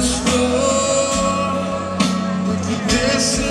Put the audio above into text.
this world, this